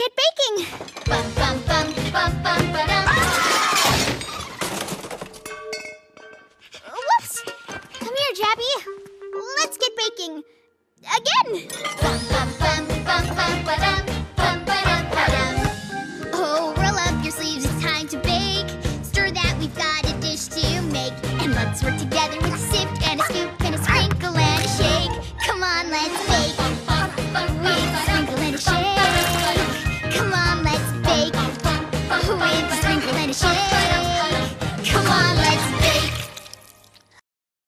Get baking! Bum, bum, bum, bum, bum. Ah! Whoops! Come here, Jappy. Let's get baking. Again! Bum, bum, bum, bum, bum. Bum. Oh, roll up your sleeves, it's time to bake. Stir that, we've got a dish to make. And let's work together with a sift and a scoop and a sprinkle and a shake. Come on, let's bake.